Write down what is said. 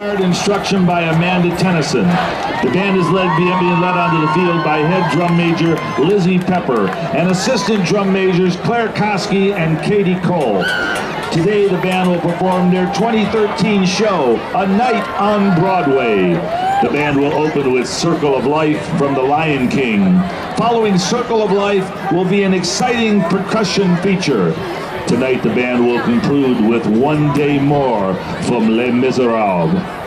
Instruction by Amanda Tennyson. The band is led being led onto the field by head drum major Lizzie Pepper and assistant drum majors Claire Koski and Katie Cole. Today the band will perform their 2013 show, A Night on Broadway. The band will open with Circle of Life from The Lion King. Following Circle of Life will be an exciting percussion feature. Tonight the band will conclude with One Day More from Les Miserables.